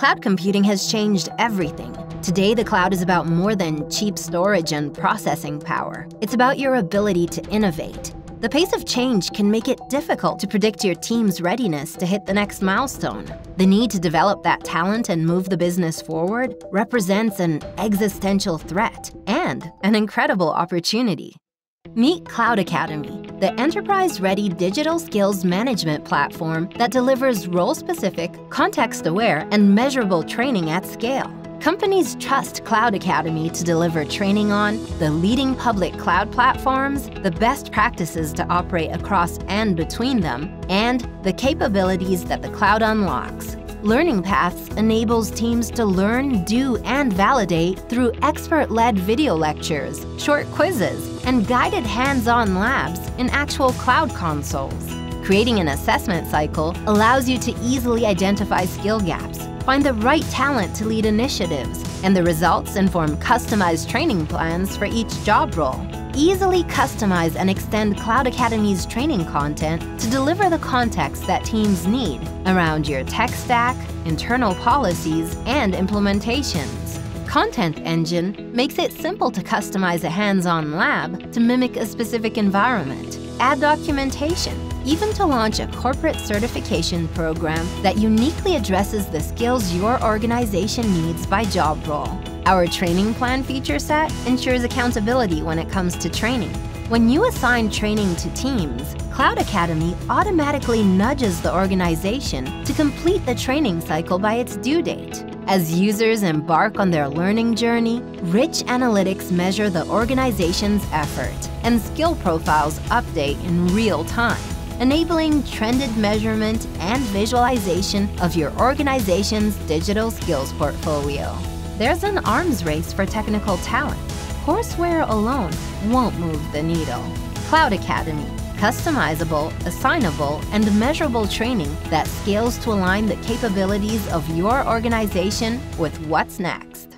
Cloud computing has changed everything. Today, the cloud is about more than cheap storage and processing power. It's about your ability to innovate. The pace of change can make it difficult to predict your team's readiness to hit the next milestone. The need to develop that talent and move the business forward represents an existential threat and an incredible opportunity. Meet Cloud Academy, the enterprise ready digital skills management platform that delivers role specific, context aware, and measurable training at scale. Companies trust Cloud Academy to deliver training on the leading public cloud platforms, the best practices to operate across and between them, and the capabilities that the cloud unlocks. Learning Paths enables teams to learn, do, and validate through expert-led video lectures, short quizzes, and guided hands-on labs in actual cloud consoles. Creating an assessment cycle allows you to easily identify skill gaps, find the right talent to lead initiatives, and the results inform customized training plans for each job role. Easily customize and extend Cloud Academy's training content to deliver the context that teams need around your tech stack, internal policies, and implementations. Content Engine makes it simple to customize a hands-on lab to mimic a specific environment. Add documentation, even to launch a corporate certification program that uniquely addresses the skills your organization needs by job role. Our training plan feature set ensures accountability when it comes to training. When you assign training to teams, Cloud Academy automatically nudges the organization to complete the training cycle by its due date. As users embark on their learning journey, rich analytics measure the organization's effort, and skill profiles update in real time enabling trended measurement and visualization of your organization's digital skills portfolio. There's an arms race for technical talent. Courseware alone won't move the needle. Cloud Academy, customizable, assignable, and measurable training that scales to align the capabilities of your organization with what's next.